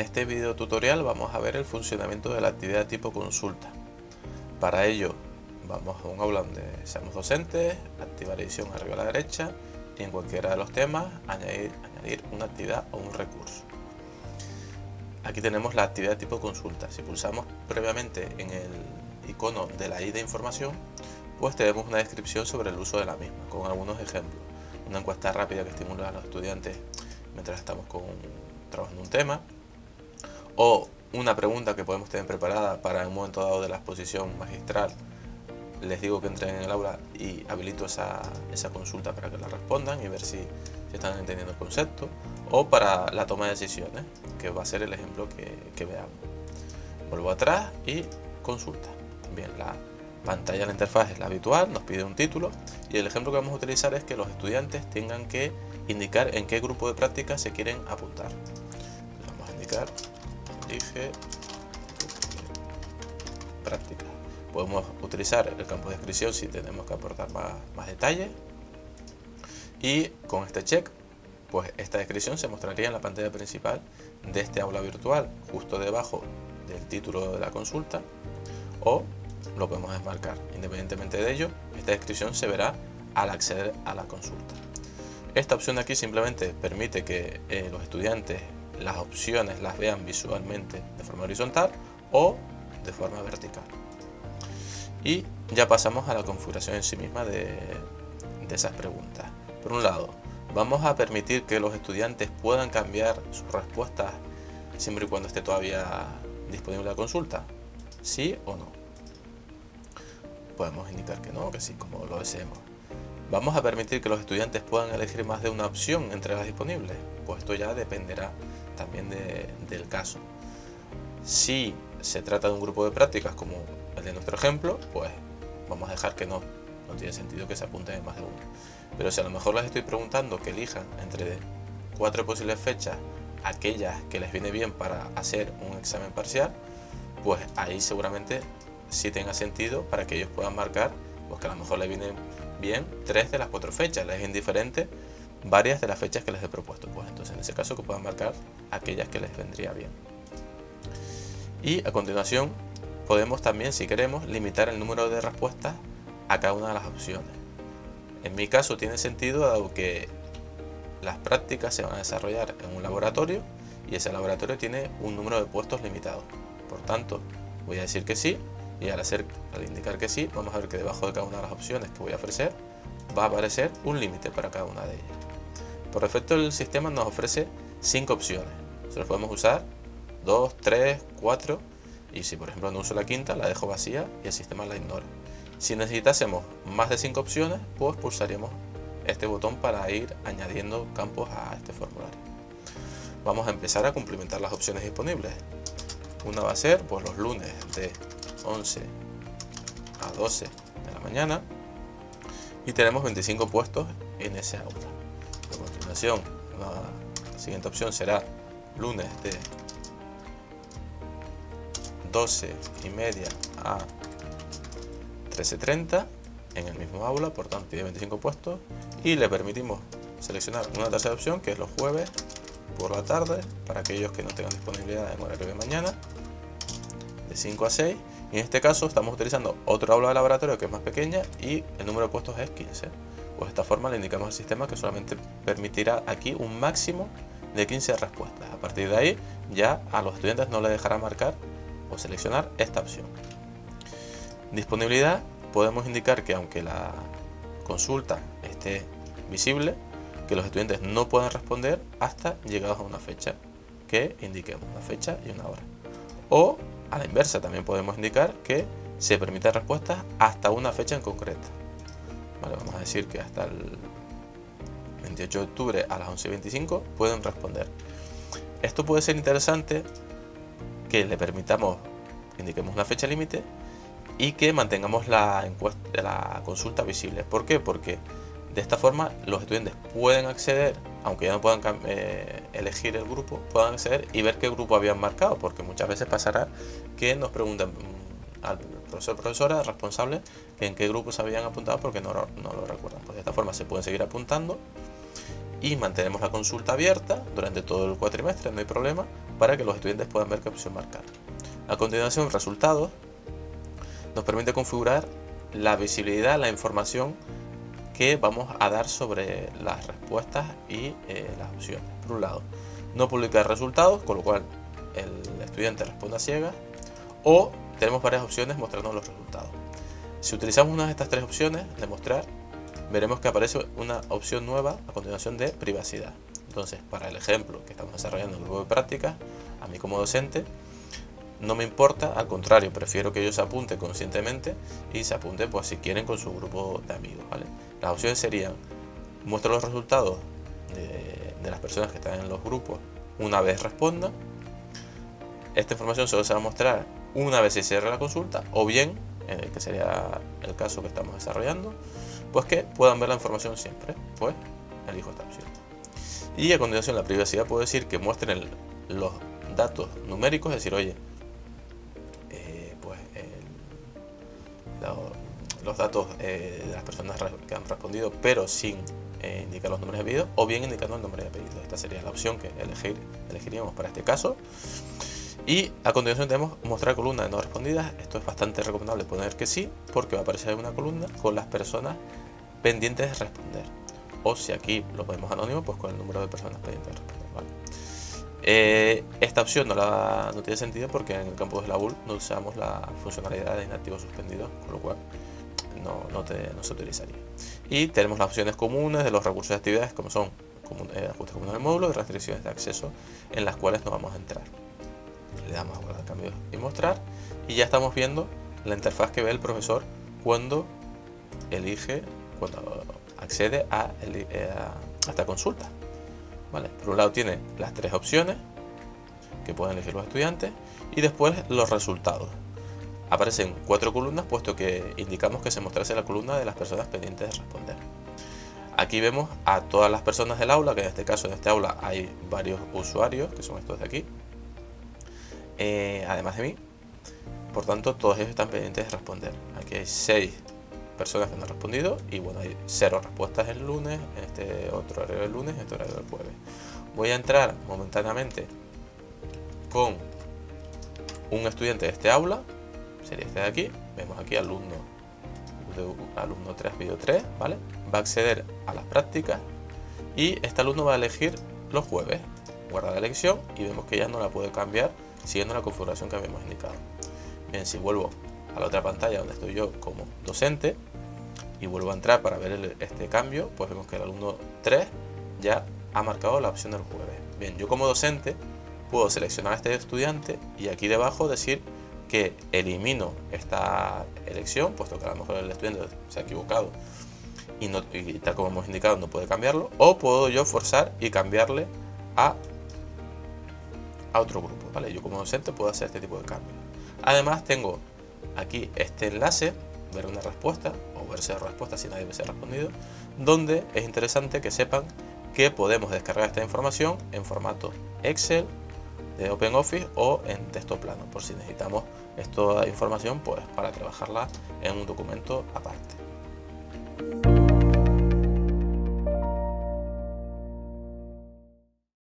En este video tutorial vamos a ver el funcionamiento de la actividad tipo consulta. Para ello vamos a un aula donde seamos docentes, activar edición arriba a la derecha y en cualquiera de los temas añadir, añadir una actividad o un recurso. Aquí tenemos la actividad tipo consulta. Si pulsamos previamente en el icono de la I de información, pues tenemos una descripción sobre el uso de la misma, con algunos ejemplos. Una encuesta rápida que estimula a los estudiantes mientras estamos con, trabajando un tema, o una pregunta que podemos tener preparada para un momento dado de la exposición magistral. Les digo que entren en el aula y habilito esa, consulta para que la respondan y ver si, están entendiendo el concepto. O para la toma de decisiones, que va a ser el ejemplo que, que veamos. Vuelvo atrás y consulta. Bien, la pantalla de la interfaz es la habitual, nos pide un título y el ejemplo que vamos a utilizar es que los estudiantes tengan que indicar en qué grupo de práctica se quieren apuntar. vamos a indicar, dije, práctica. Podemos utilizar el campo de descripción si tenemos que aportar más, más detalles. Y con este check, pues esta descripción se mostraría en la pantalla principal de este aula virtual, justo debajo del título de la consulta, o lo podemos desmarcar. Independientemente de ello, esta descripción se verá al acceder a la consulta. Esta opción de aquí simplemente permite que eh, los estudiantes las opciones las vean visualmente de forma horizontal o de forma vertical. Y ya pasamos a la configuración en sí misma de, de esas preguntas. Por un lado, vamos a permitir que los estudiantes puedan cambiar sus respuestas siempre y cuando esté todavía disponible la consulta. ¿Sí o no? Podemos indicar que no, que sí, como lo deseemos. ¿Vamos a permitir que los estudiantes puedan elegir más de una opción entre las disponibles? Pues esto ya dependerá también del caso. Si se trata de un grupo de prácticas como el de nuestro ejemplo, pues vamos a dejar que no, no tiene sentido que se apunten más de uno. Pero si a lo mejor les estoy preguntando que elijan entre cuatro posibles fechas aquellas que les viene bien para hacer un examen parcial, pues ahí seguramente sí tenga sentido para que ellos puedan marcar pues que a lo mejor les vienen bien tres de las cuatro fechas, les es indiferente varias de las fechas que les he propuesto. Pues entonces en ese caso que puedan marcar aquellas que les vendría bien. Y a continuación podemos también, si queremos, limitar el número de respuestas a cada una de las opciones. En mi caso tiene sentido dado que las prácticas se van a desarrollar en un laboratorio y ese laboratorio tiene un número de puestos limitado. Por tanto, voy a decir que sí y al, hacer, al indicar que sí, vamos a ver que debajo de cada una de las opciones que voy a ofrecer va a aparecer un límite para cada una de ellas. Por defecto el sistema nos ofrece 5 opciones. Se podemos usar 2, 3, 4 y si por ejemplo no uso la quinta la dejo vacía y el sistema la ignora. Si necesitásemos más de 5 opciones, pues pulsaríamos este botón para ir añadiendo campos a este formulario. Vamos a empezar a cumplimentar las opciones disponibles. Una va a ser pues, los lunes de 11 a 12 de la mañana y tenemos 25 puestos en ese aula. A continuación, la siguiente opción será lunes de 12 y media a 13.30 en el mismo aula, por tanto tiene 25 puestos y le permitimos seleccionar una tercera opción que es los jueves por la tarde para aquellos que no tengan disponibilidad en horario de mañana de 5 a 6 y en este caso estamos utilizando otro aula de laboratorio que es más pequeña y el número de puestos es 15. Pues de esta forma le indicamos al sistema que solamente permitirá aquí un máximo de 15 respuestas. A partir de ahí ya a los estudiantes no les dejará marcar o seleccionar esta opción. Disponibilidad, podemos indicar que aunque la consulta esté visible, que los estudiantes no puedan responder hasta llegados a una fecha que indiquemos, una fecha y una hora. O a la inversa, también podemos indicar que se permiten respuestas hasta una fecha en concreto. vamos a decir que hasta el 28 de octubre a las 11.25 pueden responder. Esto puede ser interesante que le permitamos, indiquemos una fecha límite y que mantengamos la, encuesta, la consulta visible. ¿Por qué? Porque de esta forma los estudiantes pueden acceder aunque ya no puedan eh, elegir el grupo, puedan acceder y ver qué grupo habían marcado, porque muchas veces pasará que nos pregunten mm, al profesor profesora responsable en qué grupo se habían apuntado porque no, no lo recuerdan. Pues de esta forma se pueden seguir apuntando y mantenemos la consulta abierta durante todo el cuatrimestre, no hay problema, para que los estudiantes puedan ver qué opción marcar. A continuación, resultados nos permite configurar la visibilidad, la información que vamos a dar sobre las respuestas y eh, las opciones. Por un lado, no publicar resultados, con lo cual el estudiante responde a ciegas, o tenemos varias opciones mostrando los resultados. Si utilizamos una de estas tres opciones de mostrar, veremos que aparece una opción nueva a continuación de privacidad. Entonces, para el ejemplo que estamos desarrollando en el grupo de prácticas, a mí como docente, no me importa, al contrario, prefiero que ellos se apunten conscientemente y se apunten pues si quieren con su grupo de amigos. Las opciones serían, muestra los resultados de, las personas que están en los grupos una vez respondan, esta información solo se va a mostrar una vez se cierre la consulta o bien, que sería el caso que estamos desarrollando, pues que puedan ver la información siempre, pues elijo esta opción. Y a continuación la privacidad puede decir que muestren los datos numéricos, es decir, oye, los datos eh, de las personas que han respondido, pero sin eh, indicar los nombres de apellido, o bien indicando el nombre de apellido. Esta sería la opción que elegir, elegiríamos para este caso. Y a continuación tenemos mostrar columna de no respondidas. Esto es bastante recomendable poner que sí, porque va a aparecer una columna con las personas pendientes de responder. O si aquí lo ponemos anónimo, pues con el número de personas pendientes de responder. Eh, esta opción no, tiene sentido porque en el campo de la bull no usamos la funcionalidad de inactivos suspendidos, con lo cual no, no, no, se utilizaría. Y tenemos las opciones comunes de los recursos de actividades, como son eh, ajustes comunes del módulo y restricciones de acceso, en las cuales no vamos a entrar le damos a guardar cambios y mostrar y ya estamos viendo la interfaz que ve el profesor cuando elige, cuando accede a, eh, esta consulta. ¿Vale? Por un lado tiene las tres opciones que pueden elegir los estudiantes y después los resultados. Aparecen cuatro columnas puesto que indicamos que se mostrase la columna de las personas pendientes de responder. Aquí vemos a todas las personas del aula, que en este caso en este aula hay varios usuarios, que son estos de aquí, eh, además de mí. Por tanto, todos ellos están pendientes de responder. Aquí hay 6 personas que no han respondido y bueno, hay 0 respuestas el lunes, en este otro horario del lunes, en este horario del jueves. Voy a entrar momentáneamente con un estudiante de este aula, sería este de aquí. Vemos aquí alumno, alumno 3, video 3, ¿vale? Va a acceder a las prácticas y este alumno va a elegir los jueves. Guarda la elección y vemos que ya no la puede cambiar siguiendo la configuración que habíamos indicado. Bien, si vuelvo a la otra pantalla donde estoy yo como docente y vuelvo a entrar para ver este cambio, pues vemos que el alumno 3 ya ha marcado la opción del jueves. Bien, yo como docente puedo seleccionar a este estudiante y aquí debajo decir que elimino esta elección, puesto que a lo mejor el estudiante se ha equivocado y, tal como hemos indicado no puede cambiarlo, o puedo yo forzar y cambiarle a a otro grupo, ¿vale? Yo como docente puedo hacer este tipo de cambios. Además tengo aquí este enlace, ver una respuesta o verse respuesta si nadie me ha respondido, donde es interesante que sepan que podemos descargar esta información en formato Excel de OpenOffice o en texto plano, por si necesitamos esta información pues para trabajarla en un documento aparte.